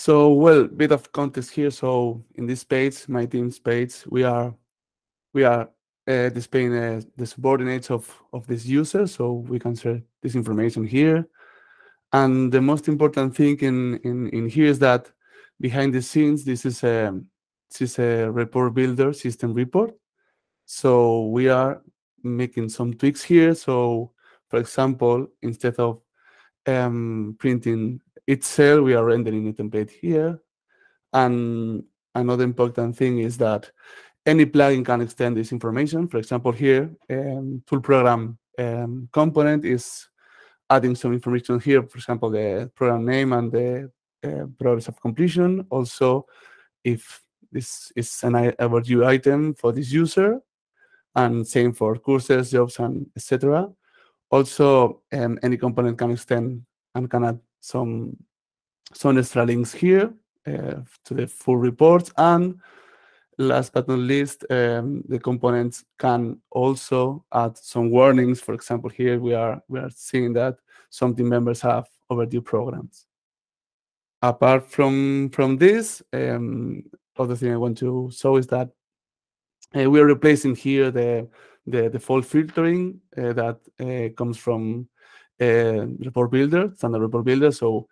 So, well, bit of context here. So, in this page, my team's page, we are we are uh, displaying uh, the subordinates of of this user, so we can share this information here. And the most important thing in in in here is that behind the scenes, this is a this is a report builder system report. So we are making some tweaks here. So, for example, instead of um, printing cell, we are rendering a template here. And another important thing is that any plugin can extend this information. For example, here, um, tool program um, component is adding some information here, for example, the program name and the uh, progress of completion. Also, if this is an overdue item for this user, and same for courses, jobs, and etc. Also, um, any component can extend and can add some some extra links here uh, to the full reports. And last but not least, um, the components can also add some warnings. For example, here we are we are seeing that some team members have overdue programs. Apart from from this, um, other thing I want to show is that uh, we are replacing here the the default filtering uh, that uh, comes from report builder, standard report builder. So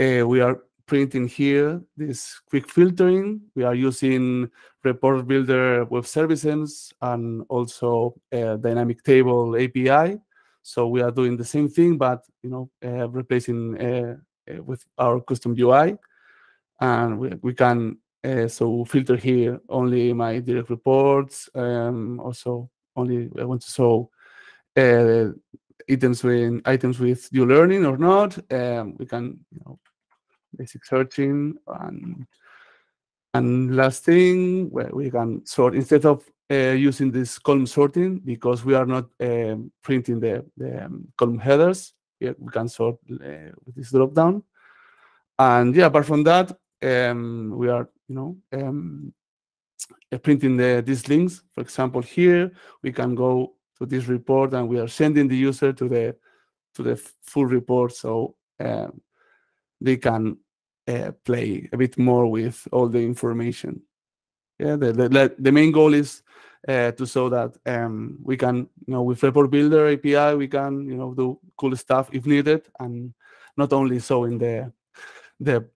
uh, we are printing here this quick filtering. We are using report builder web services and also dynamic table API. So we are doing the same thing, but you know, uh, replacing uh, uh, with our custom UI, and we, we can so filter here only my direct reports. Um, also, only I want to show items with items with due learning or not. Um, we can you know basic searching and and last thing we can sort instead of uh, using this column sorting because we are not um, printing the, the um, column headers. We, we can sort uh, with this drop down. And yeah, apart from that, um, we are, you know, um, uh, printing the, these links. For example, here we can go to this report and we are sending the user to the to the full report so um, they can uh, play a bit more with all the information. Yeah, the, the, the main goal is uh, to show that um, we can, you know, with Report Builder API, we can, you know, do cool stuff if needed, and not only showing the the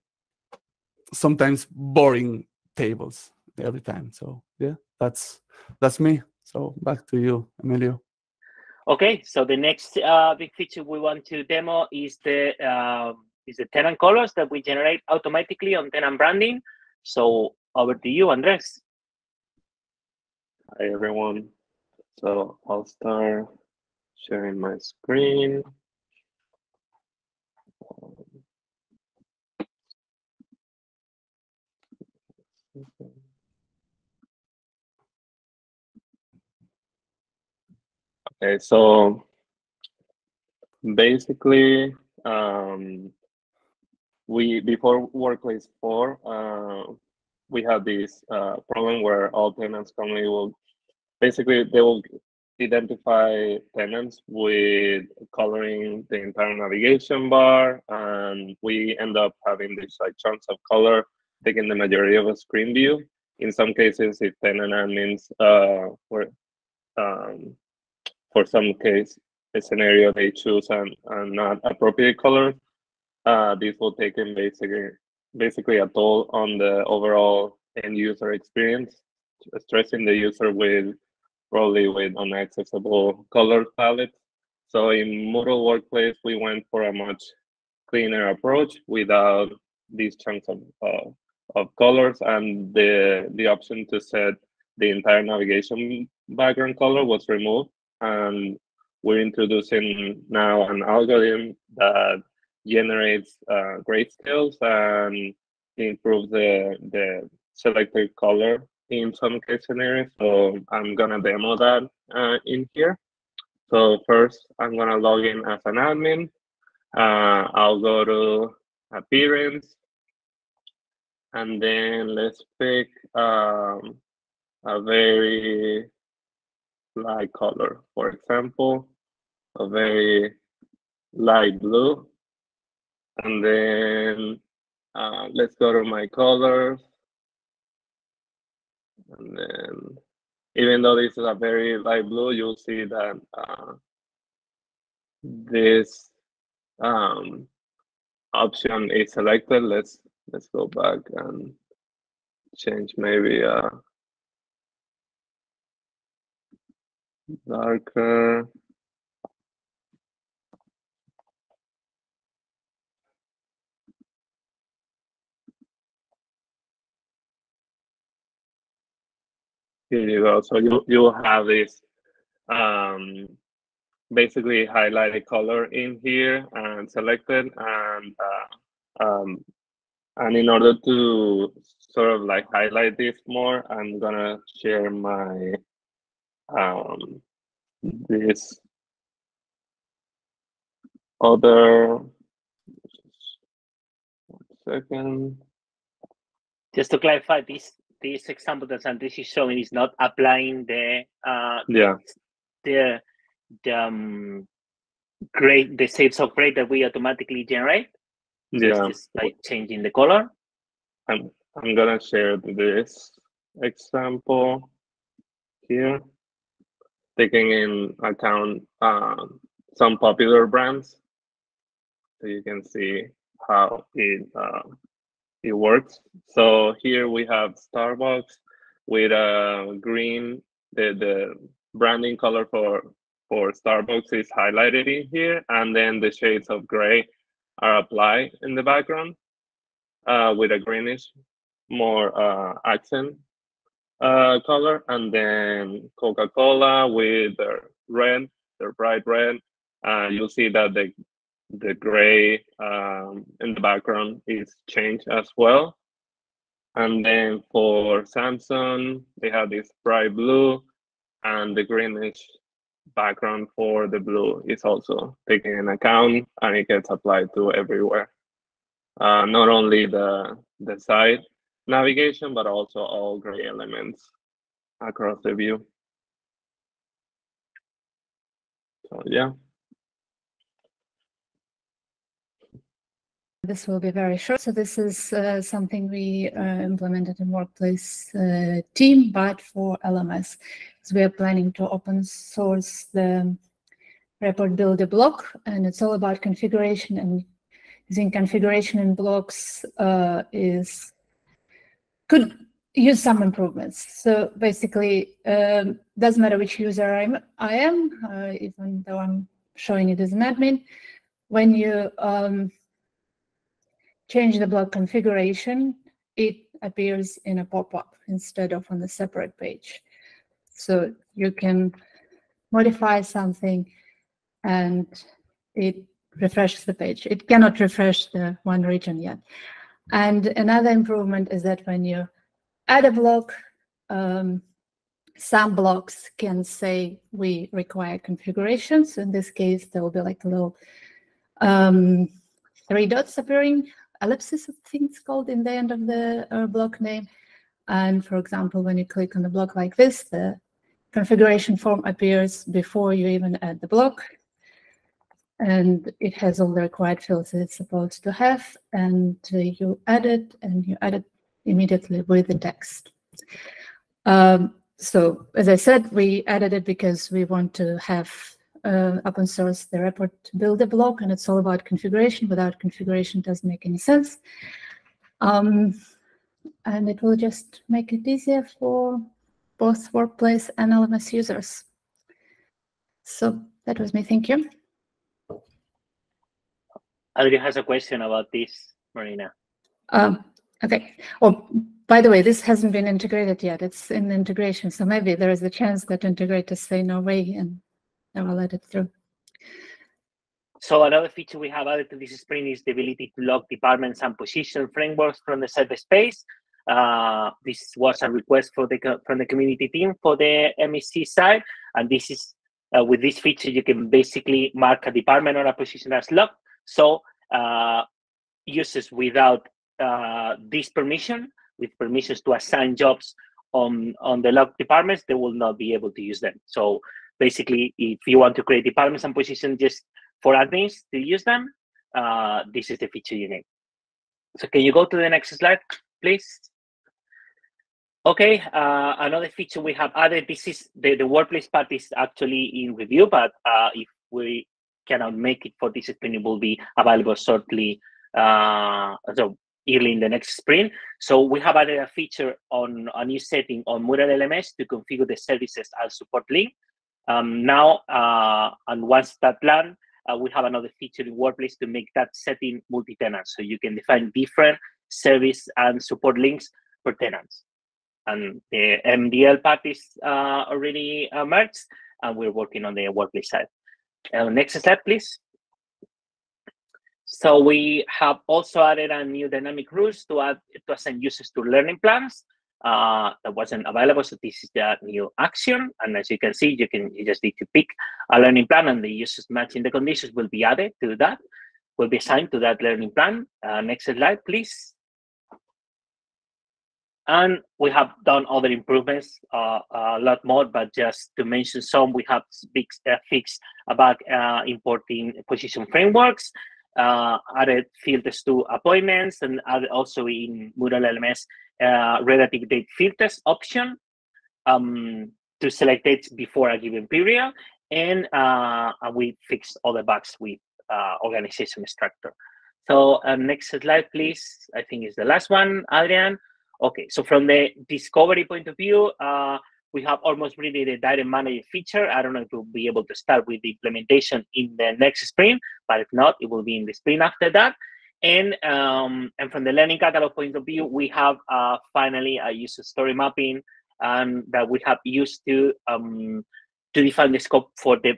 sometimes boring tables every time. So yeah, that's that's me. So back to you, Emilio. Okay, so the next uh, big feature we want to demo is the uh, is the tenant colors that we generate automatically on tenant branding. So over to you, Andres. Hi everyone. So I'll start sharing my screen. Okay, so basically, um, we before Workplace 4, uh, we had this uh, problem where all tenants commonly will basically they will identify tenants with coloring the entire navigation bar and we end up having these like chunks of color taking the majority of a screen view. In some cases if tenant admins uh for um for some case a scenario they choose and, and not appropriate color uh this will take in basically basically a toll on the overall end user experience stressing the user with probably with inaccessible color palettes. So in Moodle Workplace, we went for a much cleaner approach without these chunks of, uh, of colors and the, the option to set the entire navigation background color was removed. And we're introducing now an algorithm that generates uh, grayscales and improves the, the selected color in some case scenarios. So I'm gonna demo that uh, in here. So first, I'm gonna log in as an admin. Uh, I'll go to appearance, and then let's pick um, a very light color. For example, a very light blue, and then uh, let's go to my colors. And then, even though this is a very light blue, you'll see that uh, this um, option is selected. Let's let's go back and change maybe uh, darker. Here you go. So you you will have this um, basically highlighted color in here and selected and uh, um, and in order to sort of like highlight this more, I'm gonna share my um, this other one second. Just to clarify, this this example that Sandesh is showing is not applying the uh, Yeah, the the um, grade the shapes of grade that we automatically generate. Yeah. Just like changing the color. I'm I'm gonna share this example here, taking in account um, some popular brands, so you can see how it uh, it works. So here we have Starbucks with a green. The the branding color for for Starbucks is highlighted in here, and then the shades of gray are applied in the background uh, with a greenish more uh, accent uh, color, and then Coca-Cola with the red, the bright red. Uh, you'll see that the the gray um, in the background is changed as well. And then for Samsung, they have this bright blue, and the greenish background for the blue is also taken in account, and it gets applied to everywhere. Uh, not only the the side navigation, but also all gray elements across the view. So yeah, This will be very short. So this is uh, something we uh, implemented in Workplace uh, team, but for LMS. So we are planning to open source the report builder block, and it's all about configuration and using configuration in blocks uh, is could use some improvements. So basically, um, doesn't matter which user I'm, I am, uh, even though I'm showing it as an admin. When you um, change the block configuration, it appears in a pop-up instead of on a separate page. So you can modify something and it refreshes the page. It cannot refresh the one region yet. And another improvement is that when you add a block, um, some blocks can say we require configurations. In this case, there will be like a little um, three dots appearing, ellipsis, I think it's called in the end of the uh, block name. And for example, when you click on a block like this, the configuration form appears before you even add the block and it has all the required fields that it's supposed to have, and uh, you add it, and you add it immediately with the text. Um, so as I said, we added it because we want to have uh, open source the report builder block, and it's all about configuration. Without configuration, doesn't make any sense. Um, and it will just make it easier for both workplace and LMS users. So that was me. Thank you. Adri has a question about this, Marina. Um, okay. Oh, by the way, this hasn't been integrated yet. It's in integration. So maybe there is a chance that integrators say no way and I will let it through. So another feature we have added to this sprint is the ability to lock departments and position frameworks from the server space. Uh, this was a request for the from the community team for the MEC side, and this is uh, with this feature you can basically mark a department or a position as locked. So uh, users without uh, this permission, with permissions to assign jobs on on the log departments, they will not be able to use them. So basically, if you want to create departments and positions just for admins to use them, uh, this is the feature you need. So can you go to the next slide, please? Okay, uh, another feature we have added, this is the, the workplace part is actually in review, but uh, if we cannot make it for this sprint, it will be available shortly, uh, so early in the next sprint. So we have added a feature on a new setting on Moodle LMS to configure the services and support link. Um, now, uh, and once that land, uh, we have another feature in Workplace to make that setting multi-tenant. So you can define different service and support links per tenants and the MDL part is uh, already uh, merged, and we're working on the workplace side. Uh, next slide, please. So we have also added a new dynamic rules to add to assign users to learning plans uh, that wasn't available. So this is the new action, and as you can see, you can you just need to pick a learning plan, and the users matching the conditions will be added to that. Will be assigned to that learning plan. Uh, next slide, please. And we have done other improvements, uh, a lot more, but just to mention some, we have big uh, fixed about uh, importing position frameworks, uh, added filters to appointments, and added also in Moodle LMS uh, relative date filters option um, to select dates before a given period, and, uh, we fixed all the bugs with organization structure. So next slide, please. I think is the last one, Adrian. Okay, so from the discovery point of view, uh, we have almost really the direct manager feature. I don't know if we'll be able to start with the implementation in the next sprint, but if not, it will be in the sprint after that. And um, and from the learning catalog point of view, we have uh, finally a user story mapping and that we have used to um, to define the scope for the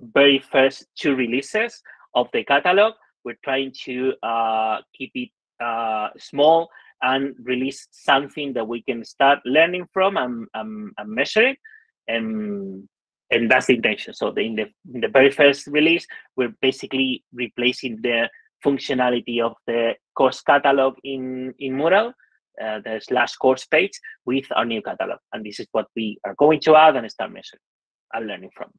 very first two releases of the catalog. We're trying to uh, keep it uh, small and release something that we can start learning from and, and, and measure it. And, and that's the intention. So the, in, the, in the very first release, we're basically replacing the functionality of the course catalog in, in Moodle, uh, the slash course page with our new catalog. And this is what we are going to add and start measuring and learning from.